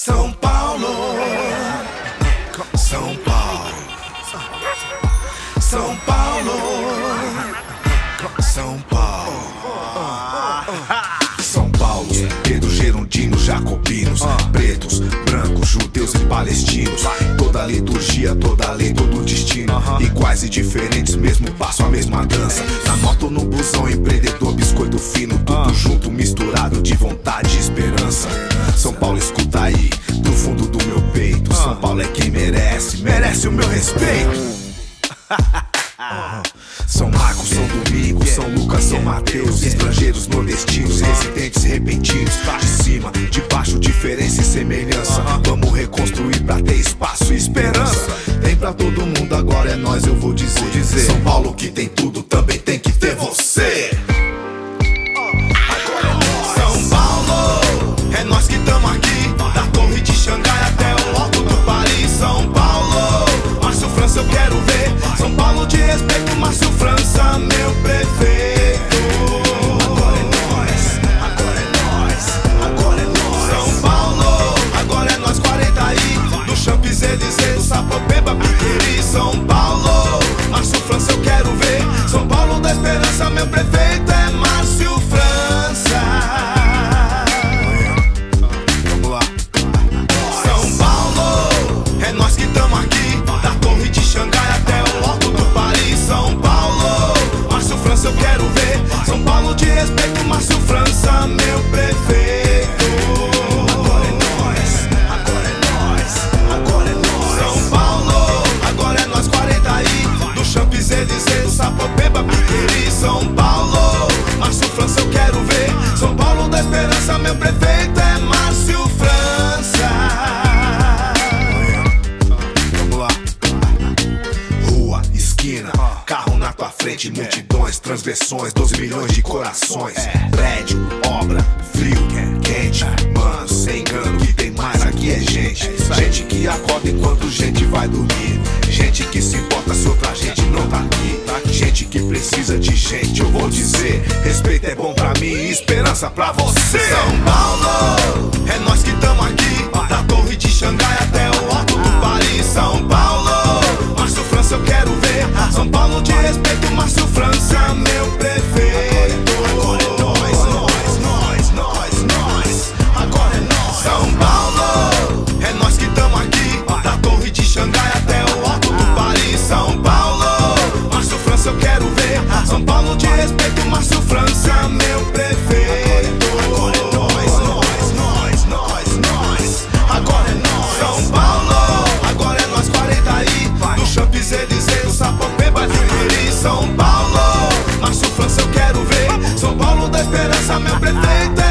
São Paulo, São Paulo, São Paulo, São Paulo, São Paulo, Pedro Gerondino, Jacobinos, pretos, brancos, judeus e palestinos. Toda liturgia, toda lei, todo destino. Iguais e diferentes, mesmo passo, a mesma dança. Na moto, no busão, empreendedor, biscoito fino, tudo junto, misturado de vontade São Marcos, São Domingo, São Lucas, São Mateus Estrangeiros, nordestinos, residentes repentinos De cima, de baixo, diferença e semelhança. Vamos reconstruir pra ter espaço e esperança. Tem pra todo mundo, agora é nós, eu vou dizer. São Paulo que tem tudo, também tem que ter você São Paulo da esperança, meu prefeito é Márcio São Paulo de respeito, Márcio França, meu prefeito. Agora é nós, agora é nós, agora é nós. São Paulo, agora é nós 40 aí Do Champs Élysées, Sapopemba, Piqueri. São Paulo, Márcio França eu quero ver. São Paulo da esperança, meu prefeito frente, multidões, transgressões, 12 milhões de corações. Prédio, obra, frio, quente, mano, sem engano, que tem mais aqui é gente. Gente que acorda enquanto gente vai dormir. Gente que se importa se outra gente não tá aqui. Gente que precisa de gente, eu vou dizer. Respeito é bom pra mim e esperança pra você. São Paulo, São